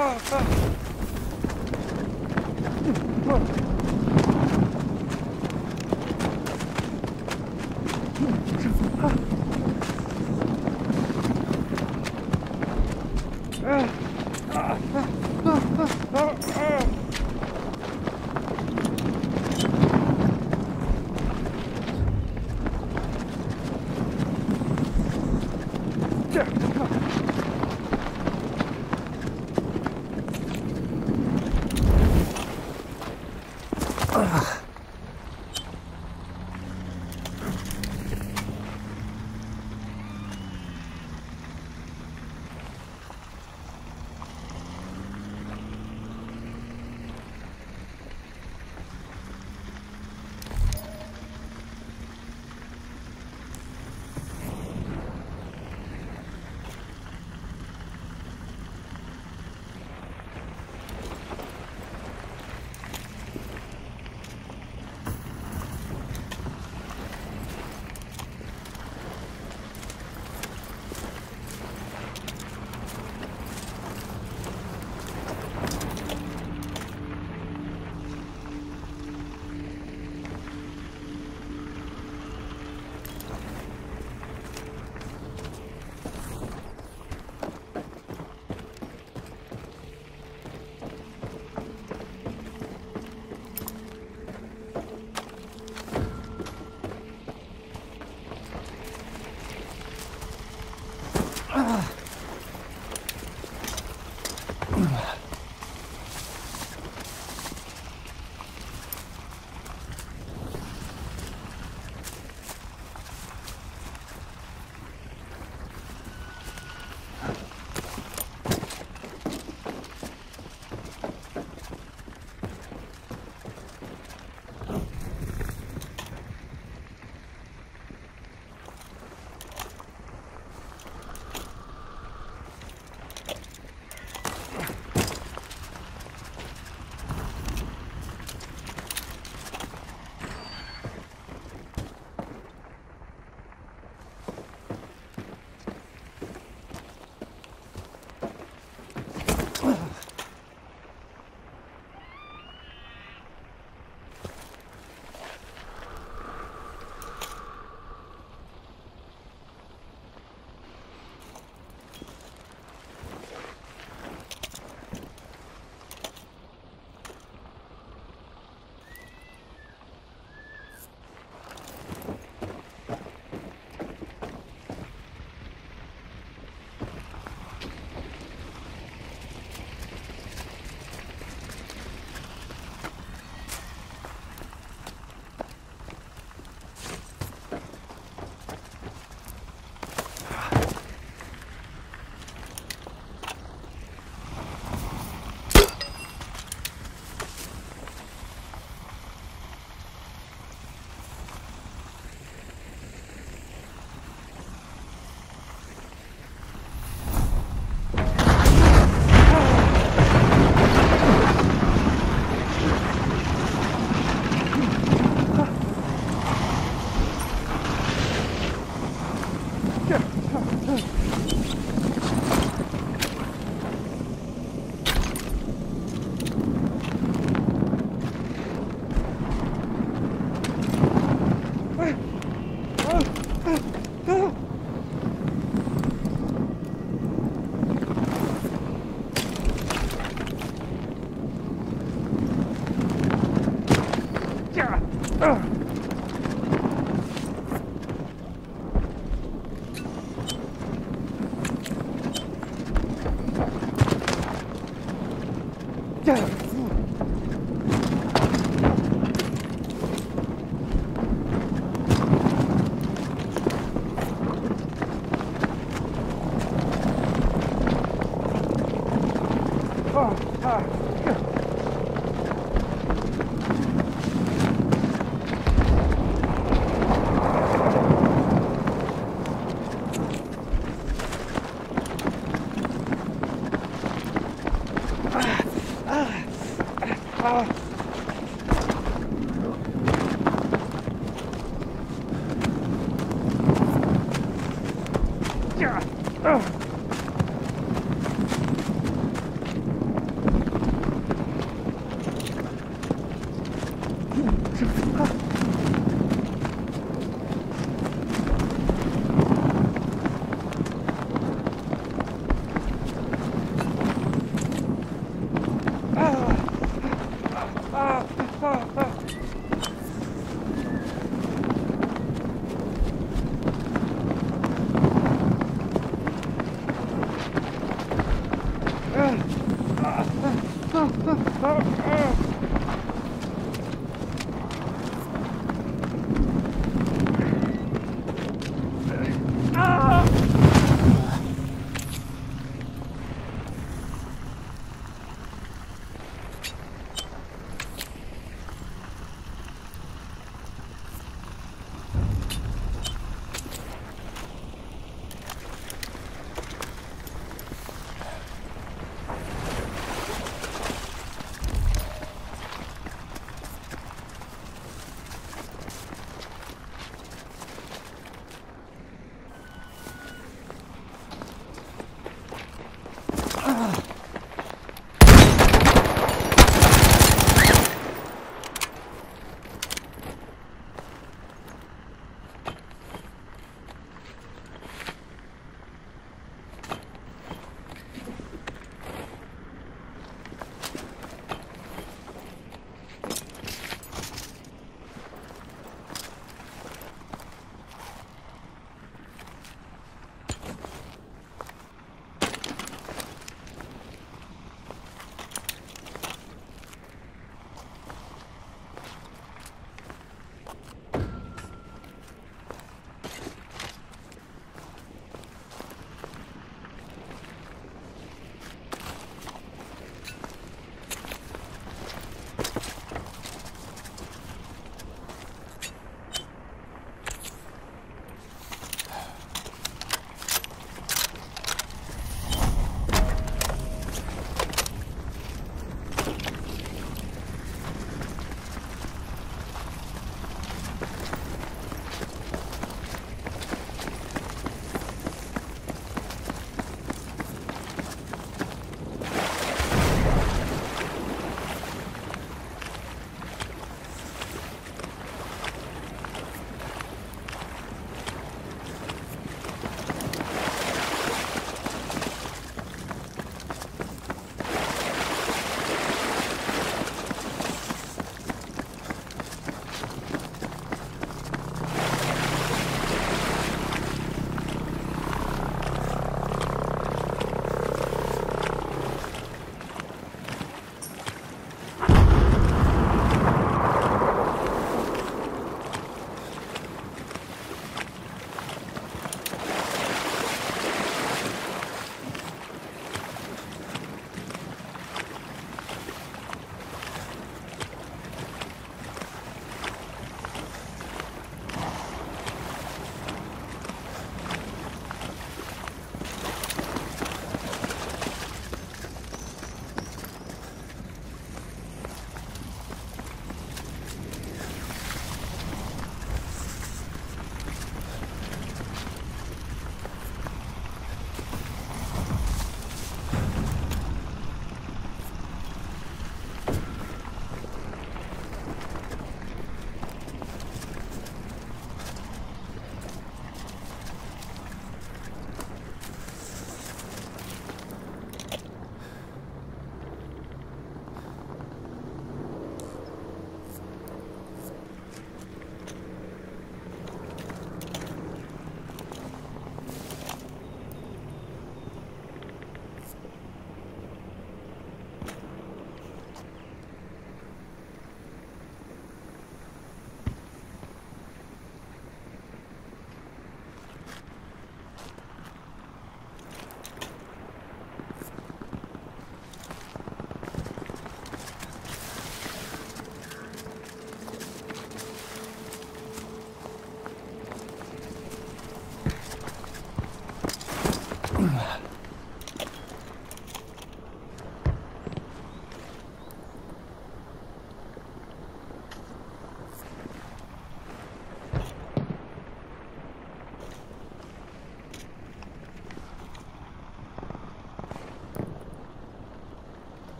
かか Oh. down.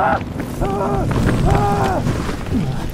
ああああ